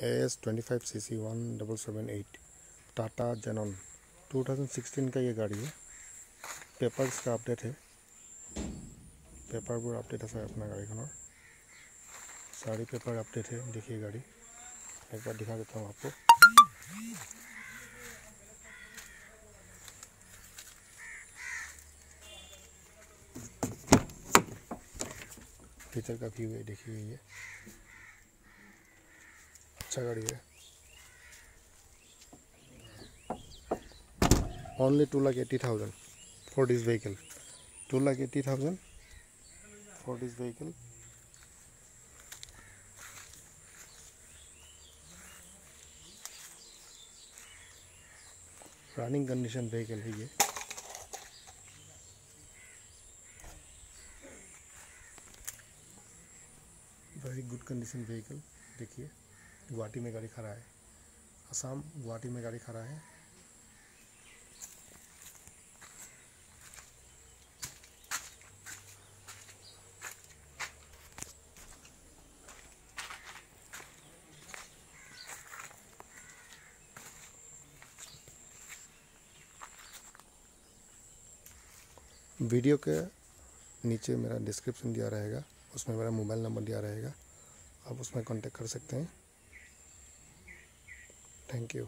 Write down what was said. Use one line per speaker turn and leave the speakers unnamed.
S twenty five C C one double seven eight Tata thousand 2016 का ये गाड़ी है। पेपर इसका अपडेट है। पेपरबूर अपडेट আছে अपना गाड़ीखनर सारी पेपर अपडेट है। देखिए गाड़ी। एक बार दिखा देता हूँ आपको। फीचर का व्यू है, देखिए ये। अच्छा गाड़ी है। Only two lakh eighty thousand for this vehicle two lakh eighty thousand for this vehicle running condition vehicle है ये। वेरी गुड कंडीशन व्हीकल देखिए। गुवाहाटी में गाड़ी खड़ा है। असम गुवाहाटी में गाड़ी खड़ा है। वीडियो के नीचे मेरा डिस्क्रिप्शन दिया रहेगा, उसमें मेरा मोबाइल नंबर दिया रहेगा, आप उसमें कांटेक्ट कर सकते हैं। Thank you